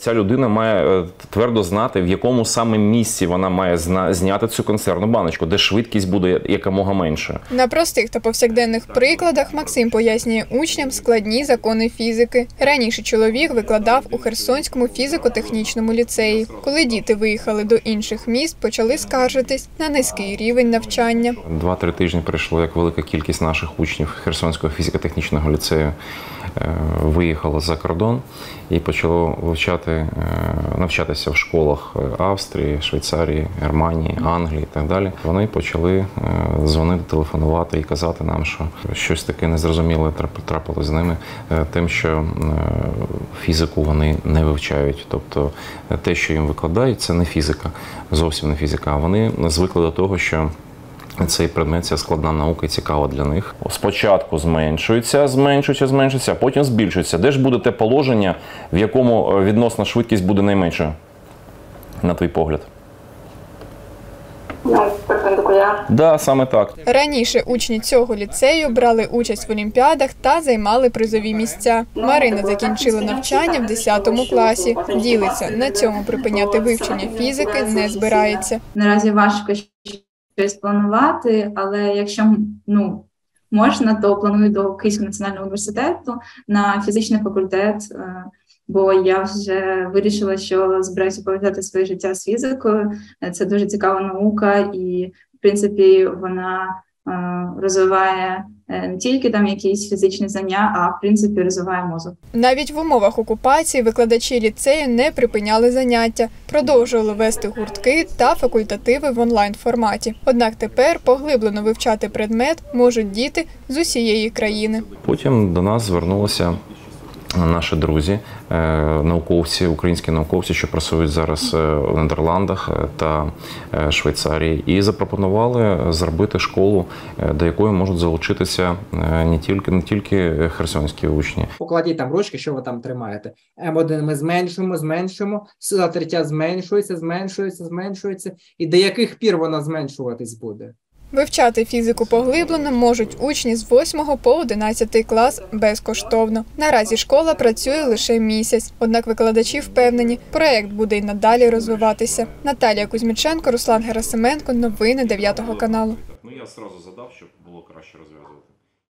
Ця людина має е, твердо знати, в якому саме місці вона має зна- зняти цю консервну баночку, де швидкість буде якомога меншою. На простих та повсякденних прикладах Максим пояснює учням складні закони фізики. Раніше чоловік викладав у Херсонському фізико-технічному ліцеї. Коли діти виїхали до інших міст, почали скаржитись на низький рівень навчання. Два-три тижні прийшло, як велика кількість наших учнів Херсонського фізико-технічного ліцею е, виїхало за кордон і почало вивчати, е, навчатися в школах Австрії, Швейцарії, Германії, Англії і так далі. Вони почали е, дзвонити, телефонувати і казати нам, що щось таке незрозуміле трап- трапилось з ними, е, тим, що е, фізику вони не вивчають. Тобто е, те, що їм викладають, це не фізика, зовсім не фізика. Вони звикли до того, що цей предмет, ця складна наука і цікава для них. Спочатку зменшується, зменшується, зменшується, а потім збільшується. Де ж буде те положення, в якому е, відносна швидкість буде найменшою, на твій погляд? Ну. Да, саме так. Раніше учні цього ліцею брали участь в олімпіадах та займали призові місця. Марина закінчила навчання в 10 класі. Ділиться на цьому припиняти вивчення фізики не збирається. Наразі важко щось планувати, але якщо ну можна, то планую до Київського національного університету на фізичний факультет. е, Бо я вже вирішила, що збираюся пов'язати своє життя з фізикою. Е, Це дуже цікава наука, і в принципі вона розвиває е, не тільки там якісь фізичні знання, а в принципі розвиває мозок. Навіть в умовах окупації викладачі ліцею не припиняли заняття, продовжували вести гуртки та факультативи в онлайн форматі. Однак тепер поглиблено вивчати предмет можуть діти з усієї країни. Потім до нас звернулися наші друзі, е, науковці, українські науковці, що працюють зараз е, в Нідерландах е, та Швейцарії, і запропонували зробити школу, до якої можуть залучитися не тільки не тільки херсонські учні, Покладіть там ручки, що ви там тримаєте. М1 ми зменшуємо, зменшуємо, третя зменшується, зменшується, зменшується. І до яких пір вона зменшуватись буде? Вивчати фізику поглиблено можуть учні з 8 по 11 клас безкоштовно. Наразі школа працює лише місяць, однак викладачі впевнені, проект буде й надалі розвиватися. Наталія Кузьміченко, Руслан Герасименко. Новини 9 каналу. Ну я одразу задав, щоб було краще розв'язувати.